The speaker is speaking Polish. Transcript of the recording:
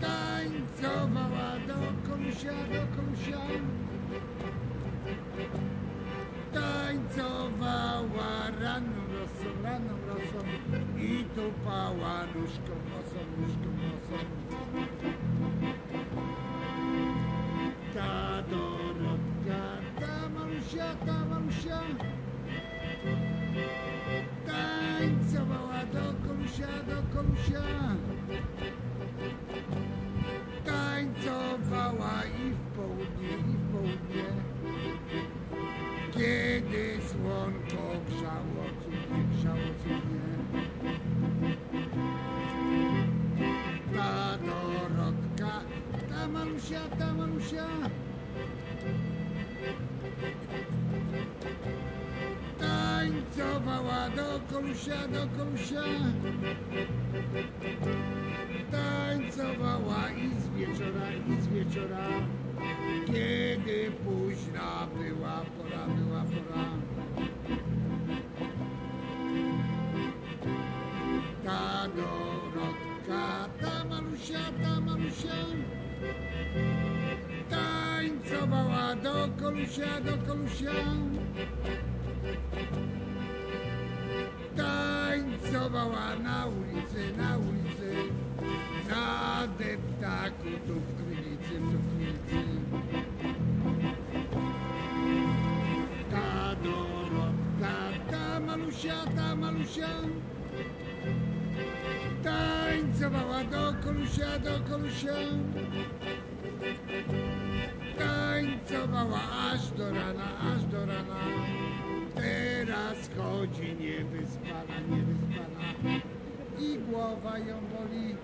Tańcowała do komusia, do komusia. Tańcowała ranną rosą, ranną rosą i tupała nóżką, nosą, nóżką, nosą. Ta Dorotka, ta Marusia, ta Marusia. Ta malusia, ta malusia Tańcowała do kolusia, do kolusia. Tańcowała i z wieczora, i z wieczora. Kiedy późna była pora, była pora. Ta Dorotka, ta malusia, ta malusia Tańcowała do kolusia, do kolusia. Tańcowała na ulicy, na ulicy. Na deptaku tu w krynicy, tu w krynicy. Ta Dorotka, ta malusia, ta malusia Tańcowała do kolusia, do kolusia Tańcowała aż do rana, aż do rana. Teraz chodzi niewyspana, niewyspana. I głowa ją boli